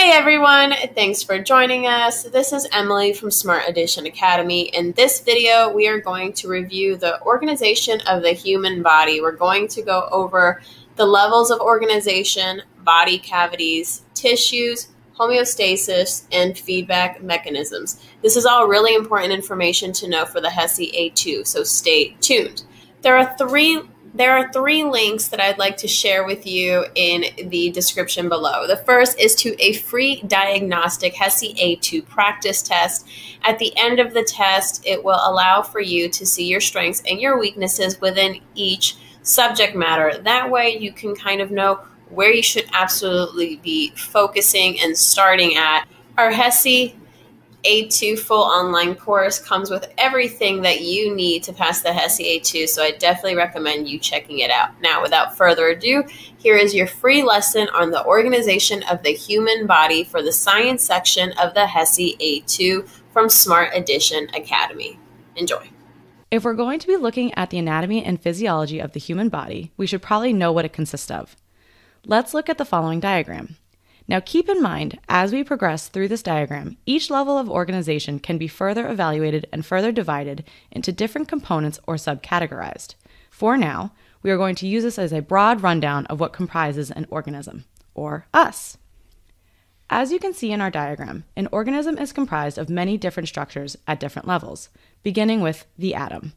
Hey everyone, thanks for joining us. This is Emily from Smart Edition Academy. In this video, we are going to review the organization of the human body. We're going to go over the levels of organization, body cavities, tissues, homeostasis, and feedback mechanisms. This is all really important information to know for the HESI A2, so stay tuned. There are three there are three links that I'd like to share with you in the description below. The first is to a free diagnostic HESI A2 practice test. At the end of the test, it will allow for you to see your strengths and your weaknesses within each subject matter. That way, you can kind of know where you should absolutely be focusing and starting at. Our HESI A2 full online course comes with everything that you need to pass the HESI A2, so I definitely recommend you checking it out. Now, without further ado, here is your free lesson on the organization of the human body for the science section of the HESI A2 from Smart Edition Academy. Enjoy. If we're going to be looking at the anatomy and physiology of the human body, we should probably know what it consists of. Let's look at the following diagram. Now keep in mind, as we progress through this diagram, each level of organization can be further evaluated and further divided into different components or subcategorized. For now, we are going to use this as a broad rundown of what comprises an organism, or us. As you can see in our diagram, an organism is comprised of many different structures at different levels, beginning with the atom.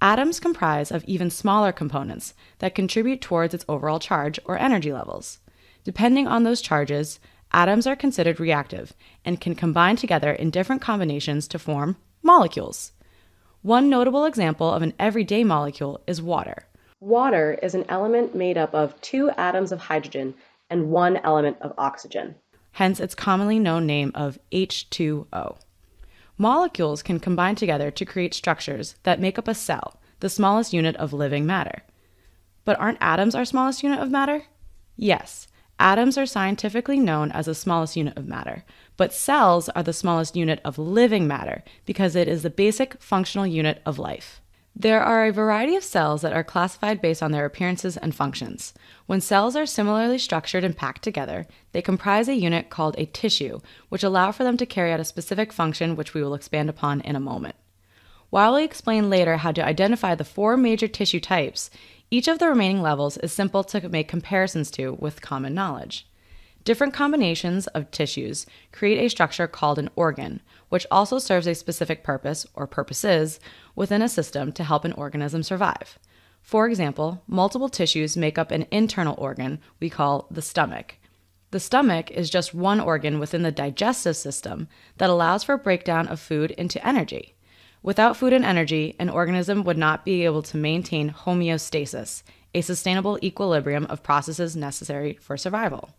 Atoms comprise of even smaller components that contribute towards its overall charge or energy levels. Depending on those charges, atoms are considered reactive and can combine together in different combinations to form molecules. One notable example of an everyday molecule is water. Water is an element made up of two atoms of hydrogen and one element of oxygen hence its commonly known name of H2O. Molecules can combine together to create structures that make up a cell, the smallest unit of living matter. But aren't atoms our smallest unit of matter? Yes, atoms are scientifically known as the smallest unit of matter, but cells are the smallest unit of living matter because it is the basic functional unit of life. There are a variety of cells that are classified based on their appearances and functions. When cells are similarly structured and packed together, they comprise a unit called a tissue, which allow for them to carry out a specific function which we will expand upon in a moment. While we explain later how to identify the four major tissue types, each of the remaining levels is simple to make comparisons to with common knowledge. Different combinations of tissues create a structure called an organ, which also serves a specific purpose or purposes within a system to help an organism survive. For example, multiple tissues make up an internal organ we call the stomach. The stomach is just one organ within the digestive system that allows for breakdown of food into energy. Without food and energy, an organism would not be able to maintain homeostasis, a sustainable equilibrium of processes necessary for survival.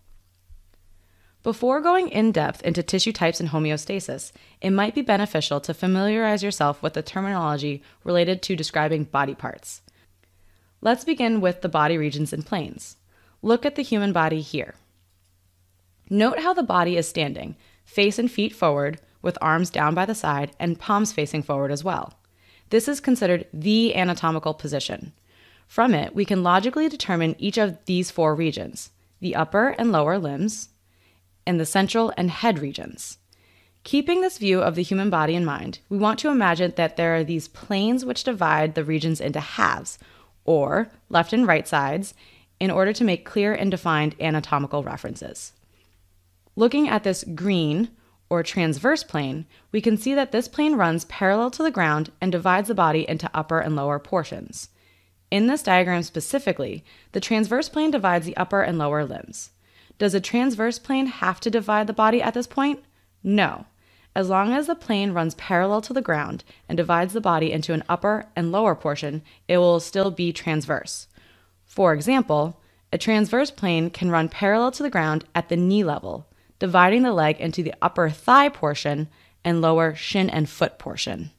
Before going in depth into tissue types and homeostasis, it might be beneficial to familiarize yourself with the terminology related to describing body parts. Let's begin with the body regions and planes. Look at the human body here. Note how the body is standing, face and feet forward, with arms down by the side and palms facing forward as well. This is considered the anatomical position. From it, we can logically determine each of these four regions the upper and lower limbs, in the central and head regions. Keeping this view of the human body in mind, we want to imagine that there are these planes which divide the regions into halves, or left and right sides, in order to make clear and defined anatomical references. Looking at this green, or transverse plane, we can see that this plane runs parallel to the ground and divides the body into upper and lower portions. In this diagram specifically, the transverse plane divides the upper and lower limbs. Does a transverse plane have to divide the body at this point? No. As long as the plane runs parallel to the ground and divides the body into an upper and lower portion, it will still be transverse. For example, a transverse plane can run parallel to the ground at the knee level, dividing the leg into the upper thigh portion and lower shin and foot portion.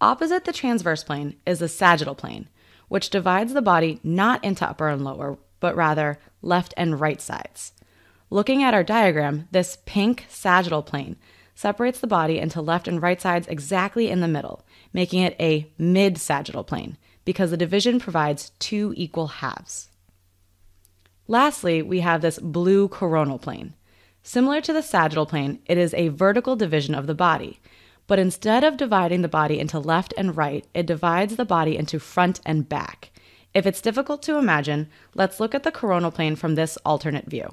Opposite the transverse plane is the sagittal plane, which divides the body not into upper and lower, but rather left and right sides. Looking at our diagram, this pink sagittal plane separates the body into left and right sides exactly in the middle, making it a mid sagittal plane because the division provides two equal halves. Lastly, we have this blue coronal plane. Similar to the sagittal plane, it is a vertical division of the body. But instead of dividing the body into left and right, it divides the body into front and back. If it's difficult to imagine, let's look at the coronal plane from this alternate view.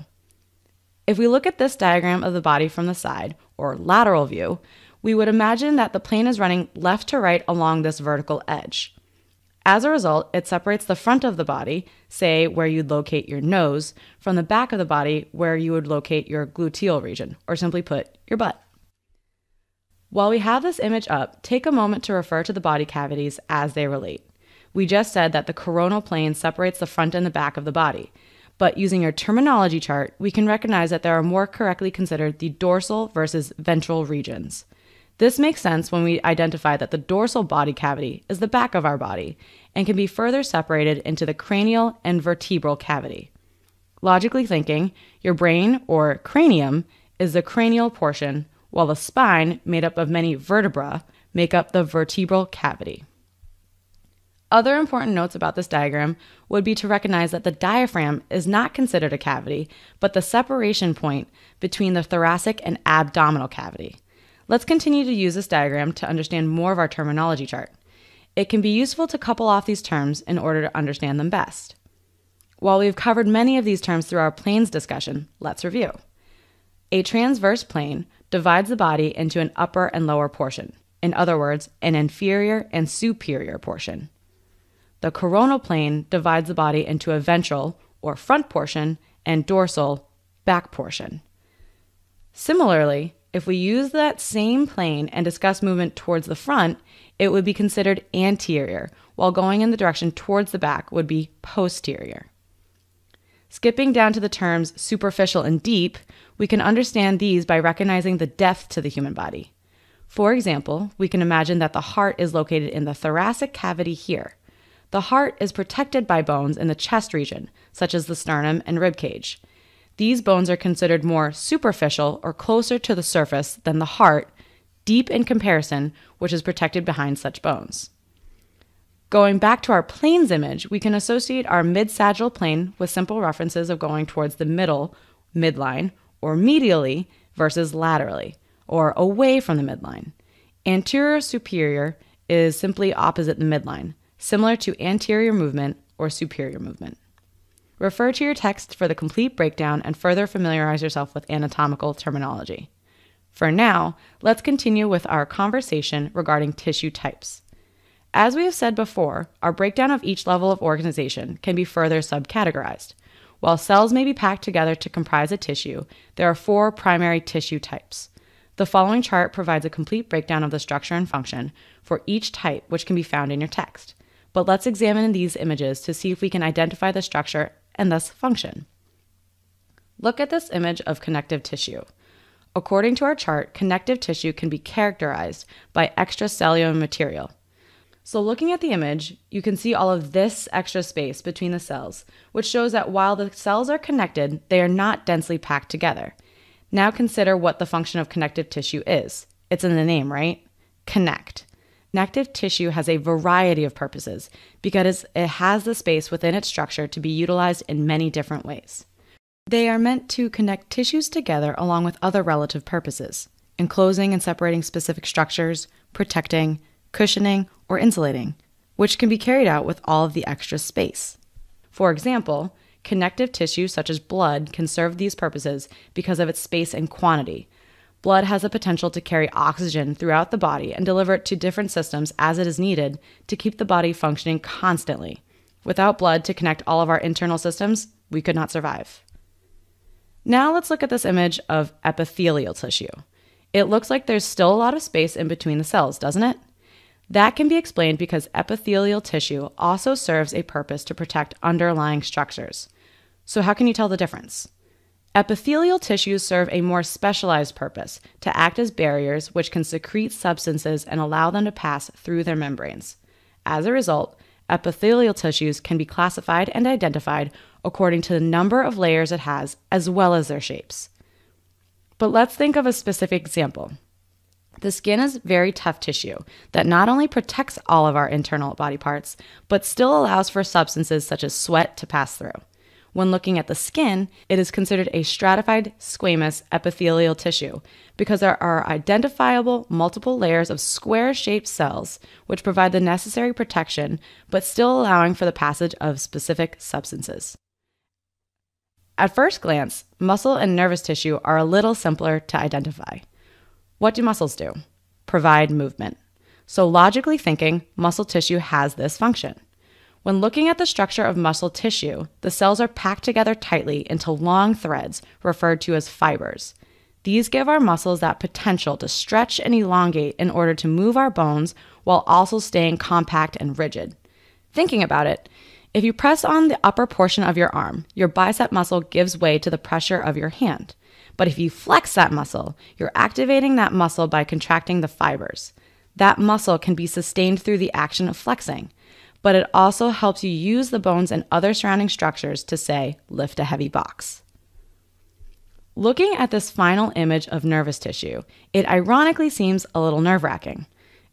If we look at this diagram of the body from the side, or lateral view, we would imagine that the plane is running left to right along this vertical edge. As a result, it separates the front of the body, say where you'd locate your nose, from the back of the body where you would locate your gluteal region, or simply put, your butt. While we have this image up, take a moment to refer to the body cavities as they relate. We just said that the coronal plane separates the front and the back of the body, but using your terminology chart, we can recognize that there are more correctly considered the dorsal versus ventral regions. This makes sense when we identify that the dorsal body cavity is the back of our body and can be further separated into the cranial and vertebral cavity. Logically thinking, your brain or cranium is the cranial portion, while the spine, made up of many vertebra, make up the vertebral cavity. Other important notes about this diagram would be to recognize that the diaphragm is not considered a cavity, but the separation point between the thoracic and abdominal cavity. Let's continue to use this diagram to understand more of our terminology chart. It can be useful to couple off these terms in order to understand them best. While we've covered many of these terms through our planes discussion, let's review. A transverse plane divides the body into an upper and lower portion, in other words, an inferior and superior portion. The coronal plane divides the body into a ventral or front portion and dorsal back portion. Similarly, if we use that same plane and discuss movement towards the front, it would be considered anterior, while going in the direction towards the back would be posterior. Skipping down to the terms superficial and deep, we can understand these by recognizing the depth to the human body. For example, we can imagine that the heart is located in the thoracic cavity here. The heart is protected by bones in the chest region, such as the sternum and rib cage. These bones are considered more superficial or closer to the surface than the heart, deep in comparison, which is protected behind such bones. Going back to our planes image, we can associate our mid sagittal plane with simple references of going towards the middle, midline, or medially versus laterally, or away from the midline. Anterior superior is simply opposite the midline, similar to anterior movement or superior movement. Refer to your text for the complete breakdown and further familiarize yourself with anatomical terminology. For now, let's continue with our conversation regarding tissue types. As we have said before, our breakdown of each level of organization can be further subcategorized. While cells may be packed together to comprise a tissue, there are four primary tissue types. The following chart provides a complete breakdown of the structure and function for each type, which can be found in your text. But let's examine these images to see if we can identify the structure and thus function. Look at this image of connective tissue. According to our chart, connective tissue can be characterized by extracellular material. So, looking at the image, you can see all of this extra space between the cells, which shows that while the cells are connected, they are not densely packed together. Now, consider what the function of connective tissue is. It's in the name, right? Connect. Connective tissue has a variety of purposes because it has the space within its structure to be utilized in many different ways. They are meant to connect tissues together along with other relative purposes, enclosing and separating specific structures, protecting, cushioning, or insulating, which can be carried out with all of the extra space. For example, connective tissue such as blood can serve these purposes because of its space and quantity, Blood has the potential to carry oxygen throughout the body and deliver it to different systems as it is needed to keep the body functioning constantly. Without blood to connect all of our internal systems, we could not survive. Now let's look at this image of epithelial tissue. It looks like there's still a lot of space in between the cells, doesn't it? That can be explained because epithelial tissue also serves a purpose to protect underlying structures. So, how can you tell the difference? Epithelial tissues serve a more specialized purpose to act as barriers which can secrete substances and allow them to pass through their membranes. As a result, epithelial tissues can be classified and identified according to the number of layers it has as well as their shapes. But let's think of a specific example. The skin is very tough tissue that not only protects all of our internal body parts, but still allows for substances such as sweat to pass through. When looking at the skin, it is considered a stratified squamous epithelial tissue because there are identifiable multiple layers of square shaped cells which provide the necessary protection but still allowing for the passage of specific substances. At first glance, muscle and nervous tissue are a little simpler to identify. What do muscles do? Provide movement. So, logically thinking, muscle tissue has this function. When looking at the structure of muscle tissue, the cells are packed together tightly into long threads referred to as fibers. These give our muscles that potential to stretch and elongate in order to move our bones while also staying compact and rigid. Thinking about it, if you press on the upper portion of your arm, your bicep muscle gives way to the pressure of your hand. But if you flex that muscle, you're activating that muscle by contracting the fibers. That muscle can be sustained through the action of flexing but it also helps you use the bones and other surrounding structures to say, lift a heavy box. Looking at this final image of nervous tissue, it ironically seems a little nerve wracking.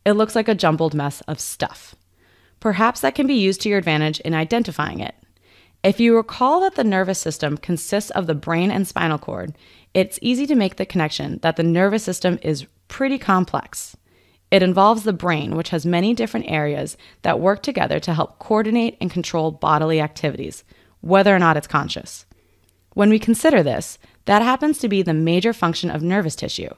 It looks like a jumbled mess of stuff. Perhaps that can be used to your advantage in identifying it. If you recall that the nervous system consists of the brain and spinal cord, it's easy to make the connection that the nervous system is pretty complex. It involves the brain, which has many different areas that work together to help coordinate and control bodily activities, whether or not it's conscious. When we consider this, that happens to be the major function of nervous tissue.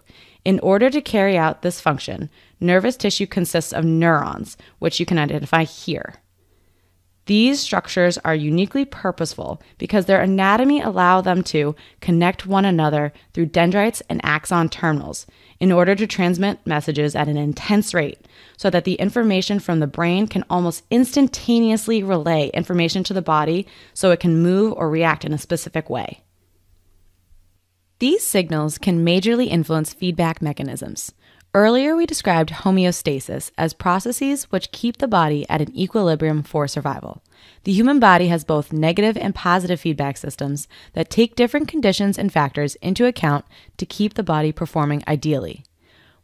In order to carry out this function, nervous tissue consists of neurons, which you can identify here. These structures are uniquely purposeful because their anatomy allow them to connect one another through dendrites and axon terminals in order to transmit messages at an intense rate so that the information from the brain can almost instantaneously relay information to the body so it can move or react in a specific way. These signals can majorly influence feedback mechanisms. Earlier, we described homeostasis as processes which keep the body at an equilibrium for survival. The human body has both negative and positive feedback systems that take different conditions and factors into account to keep the body performing ideally.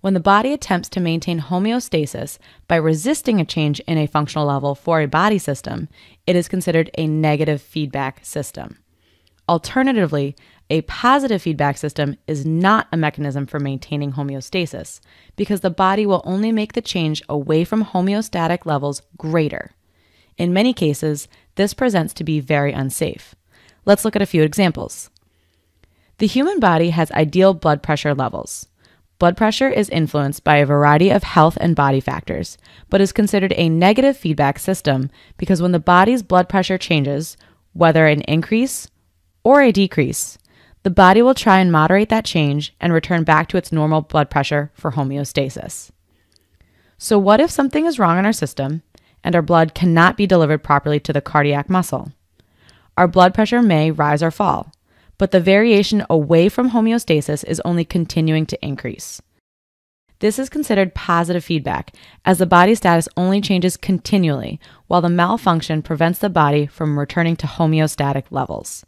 When the body attempts to maintain homeostasis by resisting a change in a functional level for a body system, it is considered a negative feedback system. Alternatively, a positive feedback system is not a mechanism for maintaining homeostasis because the body will only make the change away from homeostatic levels greater. In many cases, this presents to be very unsafe. Let's look at a few examples. The human body has ideal blood pressure levels. Blood pressure is influenced by a variety of health and body factors, but is considered a negative feedback system because when the body's blood pressure changes, whether an increase or a decrease, the body will try and moderate that change and return back to its normal blood pressure for homeostasis. So, what if something is wrong in our system and our blood cannot be delivered properly to the cardiac muscle? Our blood pressure may rise or fall, but the variation away from homeostasis is only continuing to increase. This is considered positive feedback, as the body status only changes continually, while the malfunction prevents the body from returning to homeostatic levels.